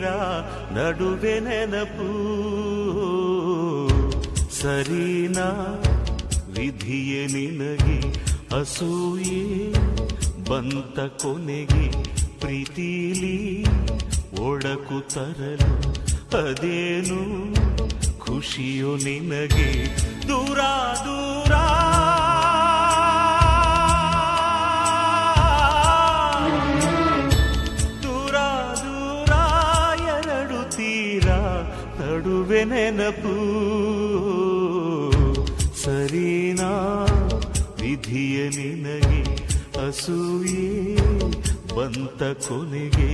ತೀರ ನಡುವೆ ನೆನಪು. ಸರಿನಾ ವಿಧಿಯೇ ನಿನಗೆ ಅಸೂಯೆ ಬಂತ ಕೊನೆಗೆ ಪ್ರೀತಿಲಿ ಒಡಕು ತರಲು ಅದೇನು ಖುಷಿಯು ನಿನಗೆ. ನಡುವೆ ನೆನಪು. ಸರಿನಾ ವಿಧಿಯ ನಿನಗೆ ಅಸೂಯೆ ಬಂತ ಕೊನೆಗೆ.